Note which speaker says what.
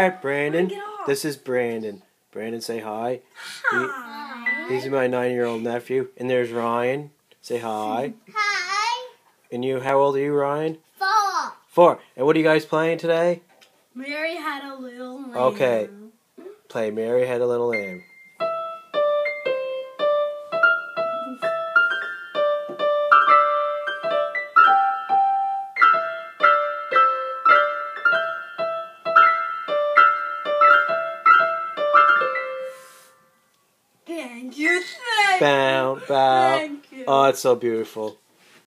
Speaker 1: Hi, Brandon.
Speaker 2: Get off.
Speaker 1: This is Brandon. Brandon, say hi.
Speaker 2: Hi.
Speaker 1: He's my nine-year-old nephew. And there's Ryan. Say hi.
Speaker 3: Hi.
Speaker 1: And you, how old are you, Ryan?
Speaker 3: Four.
Speaker 1: Four. And what are you guys playing today?
Speaker 2: Mary had a little lamb.
Speaker 1: Okay. Play Mary Had a Little Lamb.
Speaker 2: Thank you. Thank
Speaker 1: Bow, bow.
Speaker 2: Thank you.
Speaker 1: Oh, it's so beautiful.